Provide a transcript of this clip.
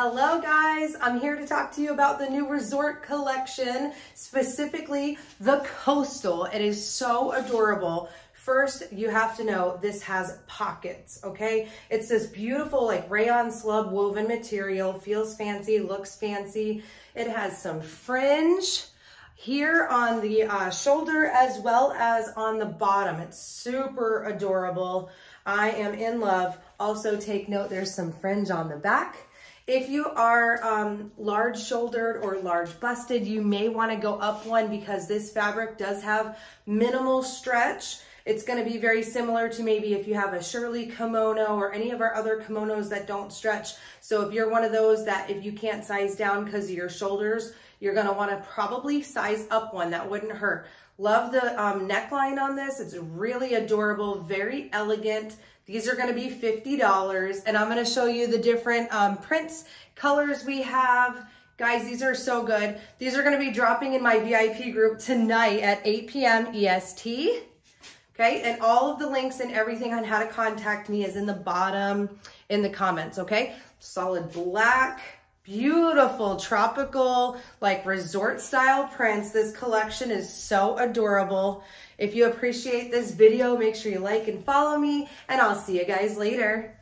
Hello guys, I'm here to talk to you about the new resort collection, specifically the Coastal. It is so adorable. First, you have to know this has pockets, okay? It's this beautiful like rayon slub woven material, feels fancy, looks fancy. It has some fringe here on the uh, shoulder as well as on the bottom. It's super adorable. I am in love. Also take note, there's some fringe on the back if you are um, large shouldered or large busted, you may wanna go up one because this fabric does have minimal stretch. It's gonna be very similar to maybe if you have a Shirley kimono or any of our other kimonos that don't stretch. So if you're one of those that if you can't size down because of your shoulders, you're gonna wanna probably size up one, that wouldn't hurt. Love the um, neckline on this. It's really adorable, very elegant. These are gonna be $50 and I'm gonna show you the different um, prints, colors we have. Guys, these are so good. These are gonna be dropping in my VIP group tonight at 8 p.m. EST. Okay, and all of the links and everything on how to contact me is in the bottom in the comments, okay? Solid black, beautiful tropical like resort style prints. This collection is so adorable. If you appreciate this video, make sure you like and follow me and I'll see you guys later.